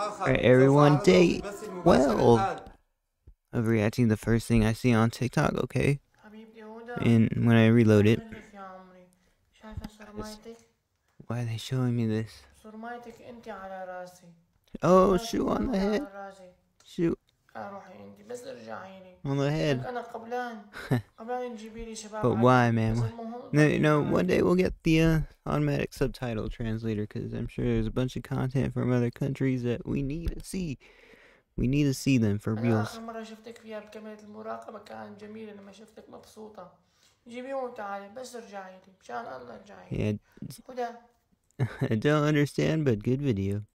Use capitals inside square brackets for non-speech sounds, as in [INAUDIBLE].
Alright, everyone day 12 of reacting the first thing I see on TikTok, okay? And when I reload it, just, why are they showing me this? Oh, shoe on the head. Shoot آه روحي انت بس ارجعي لي on the head. انا قبلان قبلان تجيبي لي شباب But عندي. why, man? بس Why- المهم No, you know, تجيبي one day we'll get the uh, automatic subtitle translator because I'm sure there's a bunch of content from other countries that we need to see. We need to see them for أنا reals. آخر مرة شفتك فيها بكاميرا المراقبة كانت جميلة لما شفتك مبسوطة جيبيهم وتعالي بس ارجعي لي مشان الله ارجعي لي Yeah, هدى [LAUGHS] I don't understand, but good video.